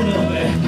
ってで。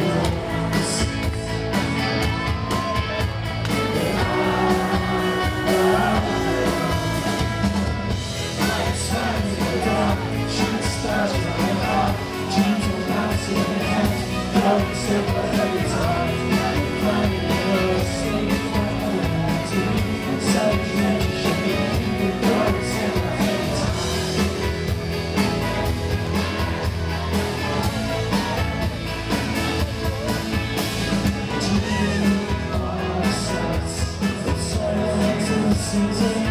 season.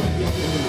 Música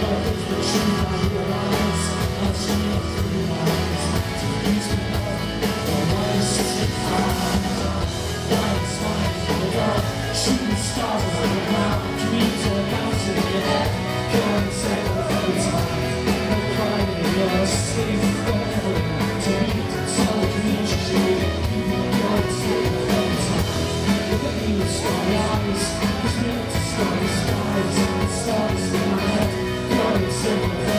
But it's the truth I realize I'll stand through my eyes Yeah.